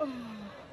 Oh.